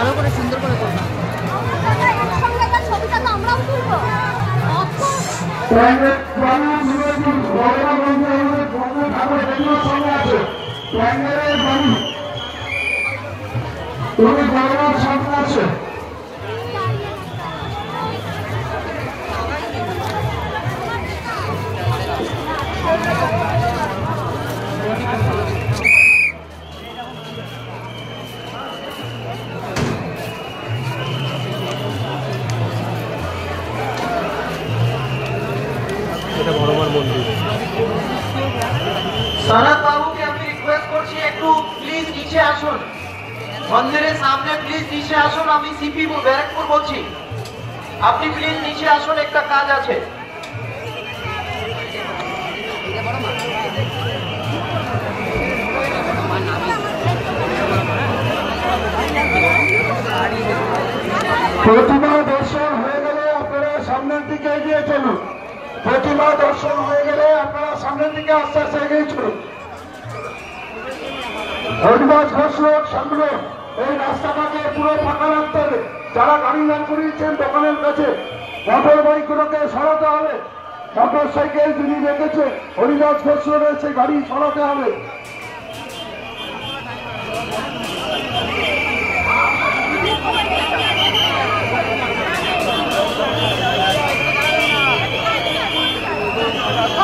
ভালো করে সুন্দর করে করব তুমি সনদ বাবুকে আমি রিকোয়েস্ট করছি একটু প্লিজ নিচে আসুন। মন্দিরের সামনে প্লিজ নিচে আসুন আমি সিপি ব্যারাকপুর বলছি। আপনি প্লিজ নিচে আসুন একটা কাজ আছে। প্রতিমা দর্শন হয়ে গেলে আপনারা সামনের দিকে এগিয়ে চলুন। দর্শন হয়ে গেলে আপনারা সামনের দিকে আস্তে আস্তে এগিয়ে চলুন। হরিদাস ঘোষ রোড সামনে। এই রাস্তাটাকে পুরো ফাঁকা রাখতে হবে। যারা গাড়ি দান করিয়েছেন দোকানের কাছে মোটর বাইকগুলোকে সরাতে হবে। মোটর সাইকেল যিনি রেখেছে, হরিদাস ঘোষ রয়েছে গাড়ি সরাতে হবে।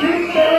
You.